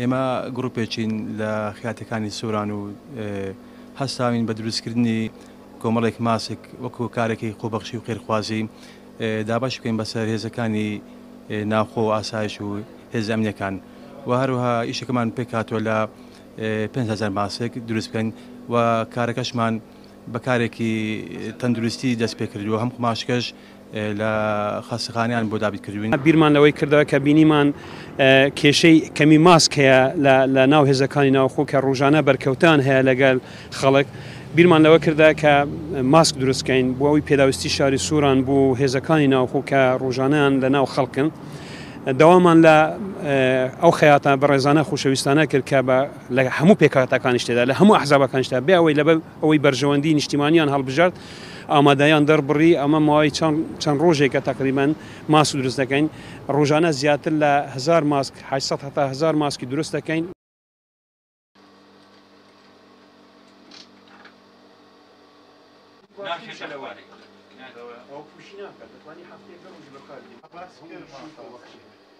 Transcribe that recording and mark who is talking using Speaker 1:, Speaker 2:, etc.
Speaker 1: ئێمە گروپێکین لە خیاتەکانی سۆران و هەستاوین بە دروستکردنی کۆمەڵێک ماسک وەکو کارێکی خۆبەخشی و خێرخوازی دابش بکەین بەسەر هێزەکانی ناوخۆ و ئاسایش و هێز ئەمنیەکان و هەروها ئیشەکەمان پێکاتوە لە 5هزار ماسک دروست بکەین و کارەکەشمان بەکارێکی تەندروستی دەست پێکردووە هەم قماشکەش لە خەسخانیان بۆ دابیت کردوین.
Speaker 2: بیرمان لەوەی کردەوە کە بینیمان کێشەی کەمی ماسک هەیە لە ناو هێزەکانی ناوخۆ کە ڕۆژانە بەرکەوتان هەیە لەگەل خەڵک بیرمان لەوە کردا کە ماسک دروستکەین بۆ ئەوی پێداویستی شاری سووران بۆ هێزەکانی ناوخۆ کە ڕۆژانەیان لە ناو خەڵکن. داوامان لە ئەو خەیاتە بەڕێزانە خوشەویستانە کرد کە لە هەموو پێکهاتەکانیش تێدا لە هەموو ئەحزابەکانیشدا بێ ئەوەی لە ئەوەی بەرژەوەندی نیشتیمانیان هەڵبژارد ئامادەیان دەربڕی ئەمە ماوەی چەند ڕۆژێکە تەقریبەن ماسک دروست دەکەین ڕۆژانە زیاتر لە هزار ماسک حسە هەتا هزار ماسکی دروست دەکەین